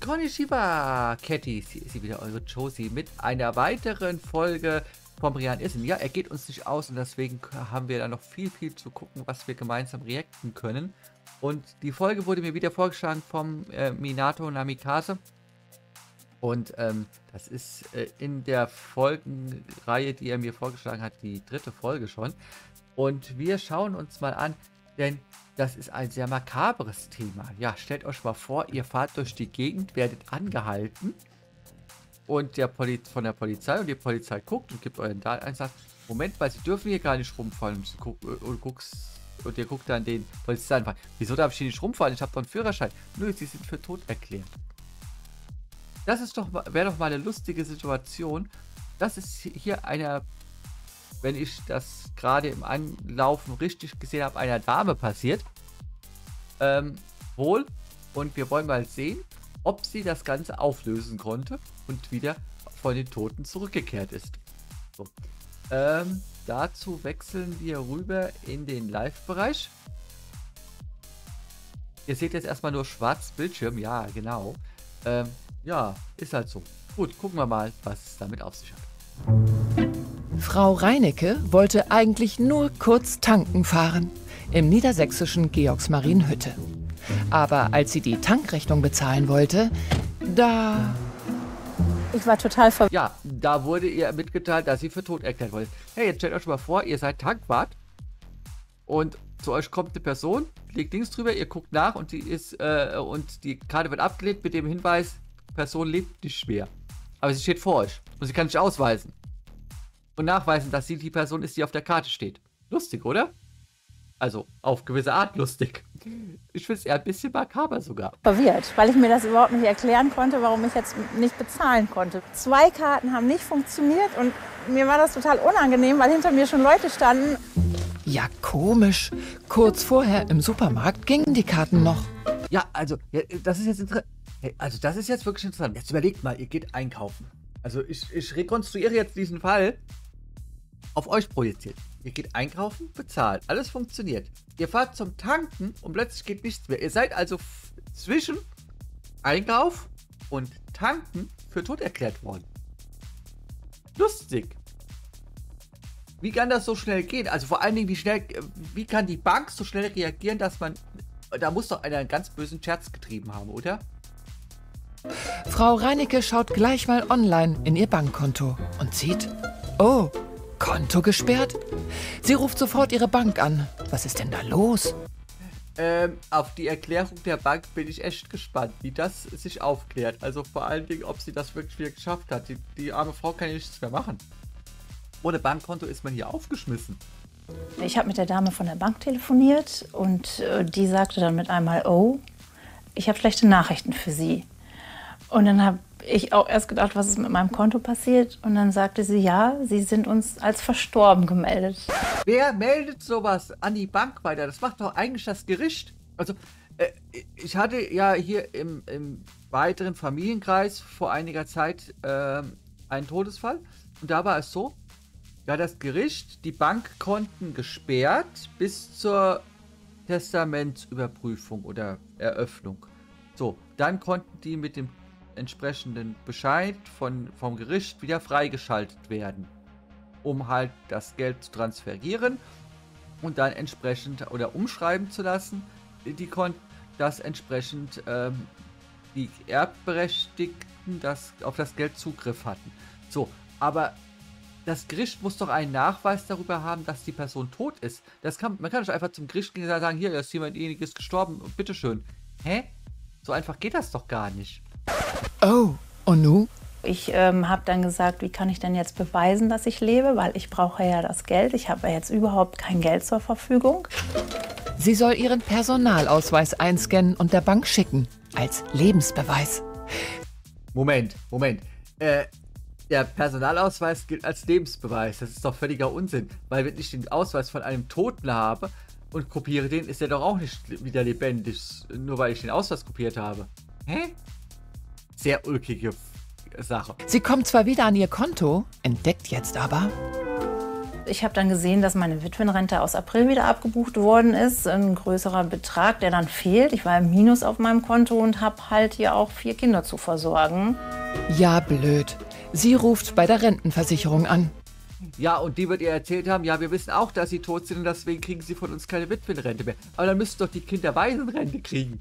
Konnichiwa, Catty. Hier ist wieder, eure Josie, mit einer weiteren Folge vom Brian Issen. Ja, er geht uns nicht aus und deswegen haben wir da noch viel, viel zu gucken, was wir gemeinsam reacten können. Und die Folge wurde mir wieder vorgeschlagen vom äh, Minato Namikaze. Und ähm, das ist äh, in der Folgenreihe, die er mir vorgeschlagen hat, die dritte Folge schon. Und wir schauen uns mal an, denn das ist ein sehr makabres Thema. Ja, stellt euch mal vor, ihr fahrt durch die Gegend, werdet angehalten und der Poli von der Polizei und die Polizei guckt und gibt euren Daten ein, sagt, Moment, weil sie dürfen hier gar nicht rumfallen und, guck, und, guckst, und ihr guckt dann den Polizisten an, wieso darf ich hier nicht rumfallen? Ich habe doch einen Führerschein. Nö, sie sind für tot erklärt. Das ist doch, wäre doch mal eine lustige Situation. Das ist hier einer wenn ich das gerade im Anlaufen richtig gesehen habe, einer Dame passiert. Ähm, wohl. Und wir wollen mal sehen, ob sie das Ganze auflösen konnte und wieder von den Toten zurückgekehrt ist. So. Ähm, dazu wechseln wir rüber in den Live-Bereich. Ihr seht jetzt erstmal nur schwarz Bildschirm. Ja, genau. Ähm, ja, ist halt so. Gut, gucken wir mal, was es damit auf sich hat. Frau Reinecke wollte eigentlich nur kurz tanken fahren im niedersächsischen Georgsmarienhütte. Aber als sie die Tankrechnung bezahlen wollte, da... Ich war total verwirrt. Ja, da wurde ihr mitgeteilt, dass sie für tot erklärt wurde. Hey, jetzt stellt euch mal vor, ihr seid Tankwart und zu euch kommt eine Person, legt Dings drüber, ihr guckt nach und die ist äh, und die Karte wird abgelehnt mit dem Hinweis, Person lebt nicht schwer. Aber sie steht vor euch und sie kann sich ausweisen und nachweisen, dass sie die Person ist, die auf der Karte steht. Lustig, oder? Also auf gewisse Art lustig. Ich finde es eher ein bisschen makaber sogar. Verwirrt, weil ich mir das überhaupt nicht erklären konnte, warum ich jetzt nicht bezahlen konnte. Zwei Karten haben nicht funktioniert und mir war das total unangenehm, weil hinter mir schon Leute standen. Ja, komisch. Kurz vorher im Supermarkt gingen die Karten noch. Ja, also, ja, das ist jetzt interessant. Hey, also, das ist jetzt wirklich interessant. Jetzt überlegt mal, ihr geht einkaufen. Also, ich, ich rekonstruiere jetzt diesen Fall auf euch projiziert. Ihr geht einkaufen, bezahlt, alles funktioniert. Ihr fahrt zum Tanken und plötzlich geht nichts mehr. Ihr seid also zwischen Einkauf und Tanken für tot erklärt worden. Lustig. Wie kann das so schnell gehen? Also vor allen Dingen, wie schnell, wie kann die Bank so schnell reagieren, dass man, da muss doch einer einen ganz bösen Scherz getrieben haben, oder? Frau Reinecke schaut gleich mal online in ihr Bankkonto und sieht, oh, Konto gesperrt? Sie ruft sofort ihre Bank an. Was ist denn da los? Ähm, auf die Erklärung der Bank bin ich echt gespannt, wie das sich aufklärt. Also vor allen Dingen, ob sie das wirklich wieder geschafft hat. Die, die arme Frau kann ja nichts mehr machen. Ohne Bankkonto ist man hier aufgeschmissen. Ich habe mit der Dame von der Bank telefoniert und äh, die sagte dann mit einmal, oh, ich habe schlechte Nachrichten für Sie. Und dann habe ich auch erst gedacht, was ist mit meinem Konto passiert. Und dann sagte sie, ja, sie sind uns als verstorben gemeldet. Wer meldet sowas an die Bank weiter? Das macht doch eigentlich das Gericht. Also, äh, ich hatte ja hier im, im, weiteren Familienkreis vor einiger Zeit äh, einen Todesfall. Und da war es so, da das Gericht die Bankkonten gesperrt bis zur Testamentsüberprüfung oder Eröffnung. So, dann konnten die mit dem entsprechenden Bescheid von, vom Gericht wieder freigeschaltet werden, um halt das Geld zu transferieren und dann entsprechend oder umschreiben zu lassen, die konnten das entsprechend ähm, die Erbberechtigten das, auf das Geld Zugriff hatten. So, aber das Gericht muss doch einen Nachweis darüber haben, dass die Person tot ist. Das kann, man kann doch einfach zum Gericht gehen und sagen, hier ist jemand ähnliches gestorben, bitteschön. Hä? So einfach geht das doch gar nicht. Oh, und nu? Ich ähm, habe dann gesagt, wie kann ich denn jetzt beweisen, dass ich lebe, weil ich brauche ja das Geld. Ich habe ja jetzt überhaupt kein Geld zur Verfügung. Sie soll ihren Personalausweis einscannen und der Bank schicken, als Lebensbeweis. Moment, Moment. Äh, der Personalausweis gilt als Lebensbeweis. Das ist doch völliger Unsinn, weil wenn ich den Ausweis von einem Toten habe und kopiere den, ist er doch auch nicht wieder lebendig, nur weil ich den Ausweis kopiert habe. Hä? Sehr ulkige Sache. Sie kommt zwar wieder an ihr Konto, entdeckt jetzt aber. Ich habe dann gesehen, dass meine Witwenrente aus April wieder abgebucht worden ist. Ein größerer Betrag, der dann fehlt. Ich war im Minus auf meinem Konto und habe halt hier auch vier Kinder zu versorgen. Ja, blöd. Sie ruft bei der Rentenversicherung an. Ja, und die wird ihr erzählt haben, ja, wir wissen auch, dass sie tot sind und deswegen kriegen sie von uns keine Witwenrente mehr. Aber dann müssten doch die Kinder Waisenrente kriegen.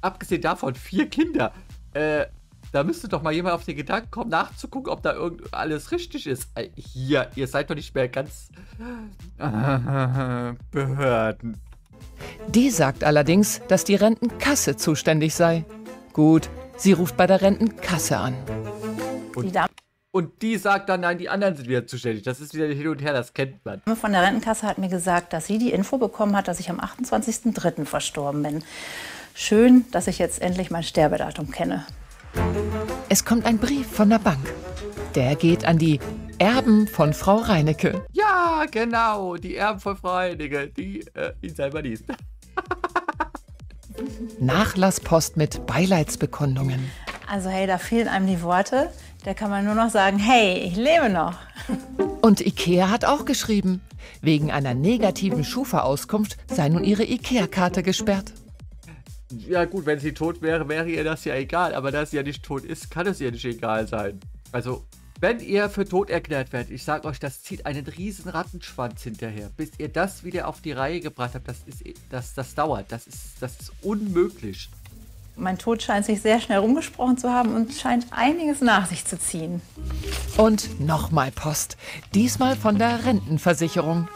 Abgesehen davon, vier Kinder. Äh, da müsste doch mal jemand auf den Gedanken kommen, nachzugucken, ob da irgend alles richtig ist. Äh, hier, ihr seid doch nicht mehr ganz äh, Behörden. Die sagt allerdings, dass die Rentenkasse zuständig sei. Gut, sie ruft bei der Rentenkasse an. Die Dame Und die sagt dann, nein, die anderen sind wieder zuständig. Das ist wieder hin und her, das kennt man. von der Rentenkasse hat mir gesagt, dass sie die Info bekommen hat, dass ich am 28.03. verstorben bin. Schön, dass ich jetzt endlich mein Sterbedatum kenne. Es kommt ein Brief von der Bank. Der geht an die Erben von Frau Reinecke. Ja, genau, die Erben von Frau Heinecke, die äh, ihn selber liest. Nachlasspost mit Beileidsbekundungen. Also hey, da fehlen einem die Worte. Da kann man nur noch sagen, hey, ich lebe noch. Und Ikea hat auch geschrieben, wegen einer negativen Schufa-Auskunft sei nun ihre Ikea-Karte gesperrt. Ja gut, wenn sie tot wäre, wäre ihr das ja egal. Aber da sie ja nicht tot ist, kann es ihr nicht egal sein. Also, wenn ihr für tot erklärt werdet, ich sag euch, das zieht einen riesen Rattenschwanz hinterher. Bis ihr das wieder auf die Reihe gebracht habt, das ist, das, das dauert. Das ist, das ist unmöglich. Mein Tod scheint sich sehr schnell rumgesprochen zu haben und scheint einiges nach sich zu ziehen. Und nochmal Post. Diesmal von der Rentenversicherung.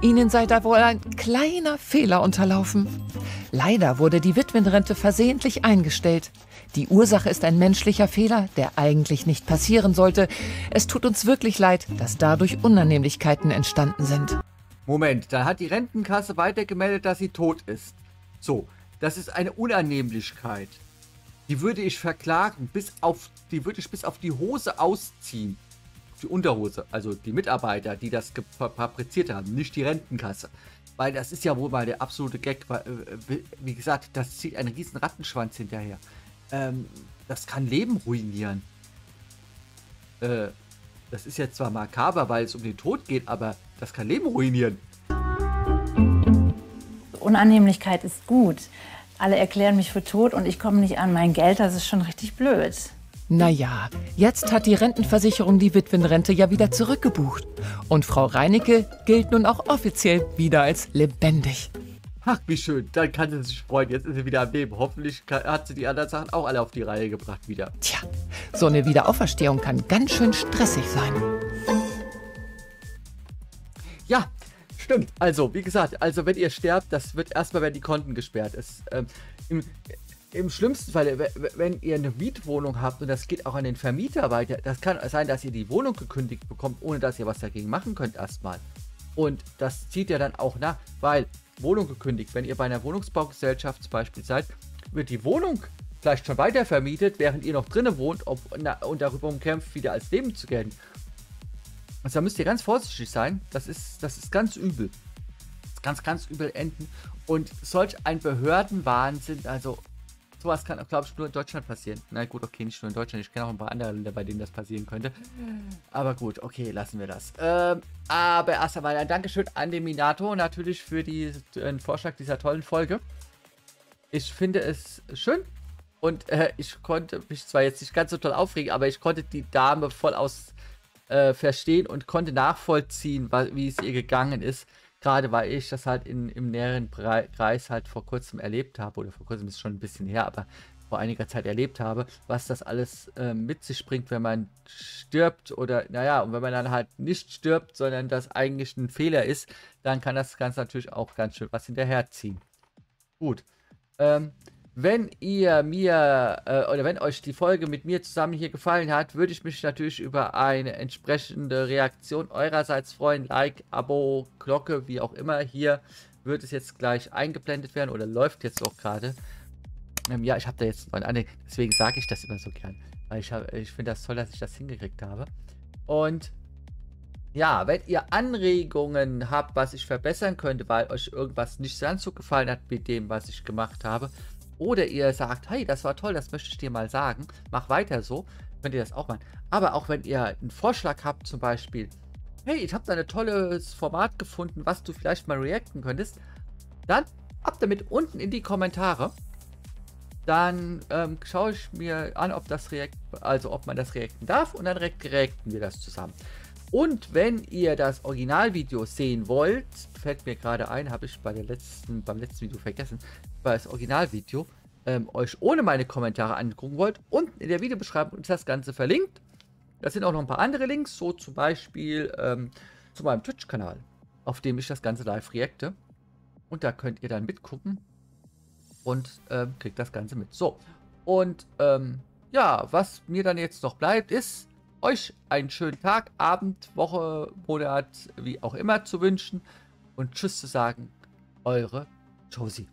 Ihnen sei da wohl ein kleiner Fehler unterlaufen. Leider wurde die Witwenrente versehentlich eingestellt. Die Ursache ist ein menschlicher Fehler, der eigentlich nicht passieren sollte. Es tut uns wirklich leid, dass dadurch Unannehmlichkeiten entstanden sind. Moment, dann hat die Rentenkasse weitergemeldet, dass sie tot ist. So, das ist eine Unannehmlichkeit. Die würde ich verklagen, bis auf, die würde ich bis auf die Hose ausziehen. Die Unterhose, also die Mitarbeiter, die das fabriziert haben, nicht die Rentenkasse. Weil das ist ja wohl mal der absolute Gag. Weil, äh, wie gesagt, das zieht einen riesen Rattenschwanz hinterher. Ähm, das kann Leben ruinieren. Äh, das ist jetzt zwar makaber, weil es um den Tod geht, aber das kann Leben ruinieren. Unannehmlichkeit ist gut. Alle erklären mich für tot und ich komme nicht an mein Geld, das ist schon richtig blöd. Naja, jetzt hat die Rentenversicherung die Witwenrente ja wieder zurückgebucht. Und Frau Reinecke gilt nun auch offiziell wieder als lebendig. Ach, wie schön. Dann kann sie sich freuen. Jetzt ist sie wieder am Leben. Hoffentlich kann, hat sie die anderen Sachen auch alle auf die Reihe gebracht wieder. Tja, so eine Wiederauferstehung kann ganz schön stressig sein. Ja, stimmt. Also, wie gesagt, also wenn ihr sterbt, das wird erstmal, wenn die Konten gesperrt ist. Ähm, im, im schlimmsten Fall, wenn ihr eine Mietwohnung habt und das geht auch an den Vermieter weiter, das kann sein, dass ihr die Wohnung gekündigt bekommt, ohne dass ihr was dagegen machen könnt erstmal. Und das zieht ja dann auch nach, weil Wohnung gekündigt, wenn ihr bei einer Wohnungsbaugesellschaft zum Beispiel seid, wird die Wohnung vielleicht schon weiter vermietet, während ihr noch drinnen wohnt ob, na, und darüber umkämpft, wieder als Leben zu gelten. Also da müsst ihr ganz vorsichtig sein. Das ist, das ist ganz übel. Ganz, ganz übel enden. Und solch ein Behördenwahnsinn, also sowas kann, glaube ich, nur in Deutschland passieren. Na gut, okay, nicht nur in Deutschland. Ich kenne auch ein paar andere Länder, bei denen das passieren könnte. Aber gut, okay, lassen wir das. Ähm, aber erst einmal ein Dankeschön an den Minato natürlich für die, den Vorschlag dieser tollen Folge. Ich finde es schön. Und äh, ich konnte mich zwar jetzt nicht ganz so toll aufregen, aber ich konnte die Dame voll aus äh, verstehen und konnte nachvollziehen, wie es ihr gegangen ist. Gerade weil ich das halt in, im näheren Kreis halt vor kurzem erlebt habe, oder vor kurzem ist schon ein bisschen her, aber vor einiger Zeit erlebt habe, was das alles äh, mit sich bringt, wenn man stirbt oder, naja, und wenn man dann halt nicht stirbt, sondern das eigentlich ein Fehler ist, dann kann das Ganze natürlich auch ganz schön was hinterherziehen. Gut. Ähm, wenn ihr mir äh, oder wenn euch die Folge mit mir zusammen hier gefallen hat, würde ich mich natürlich über eine entsprechende Reaktion eurerseits freuen. Like, Abo, Glocke, wie auch immer. Hier wird es jetzt gleich eingeblendet werden oder läuft jetzt auch gerade. Ähm, ja, ich habe da jetzt mal eine, deswegen sage ich das immer so gern. Weil ich, ich finde das toll, dass ich das hingekriegt habe. Und ja, wenn ihr Anregungen habt, was ich verbessern könnte, weil euch irgendwas nicht so gefallen hat mit dem, was ich gemacht habe, oder ihr sagt, hey, das war toll, das möchte ich dir mal sagen, mach weiter so, könnt ihr das auch machen. Aber auch wenn ihr einen Vorschlag habt, zum Beispiel, hey, ich habe da ein tolles Format gefunden, was du vielleicht mal reacten könntest, dann ab damit unten in die Kommentare. Dann ähm, schaue ich mir an, ob das React, also ob man das reacten darf und dann reacten wir das zusammen. Und wenn ihr das Originalvideo sehen wollt, fällt mir gerade ein, habe ich bei der letzten, beim letzten Video vergessen, bei das Originalvideo ähm, euch ohne meine Kommentare angucken wollt, unten in der Videobeschreibung ist das Ganze verlinkt. Da sind auch noch ein paar andere Links, so zum Beispiel ähm, zu meinem Twitch-Kanal, auf dem ich das Ganze live reacte. Und da könnt ihr dann mitgucken und ähm, kriegt das Ganze mit. So, und ähm, ja, was mir dann jetzt noch bleibt, ist euch einen schönen Tag, Abend, Woche, Monat, wie auch immer zu wünschen und Tschüss zu sagen. Eure Josie.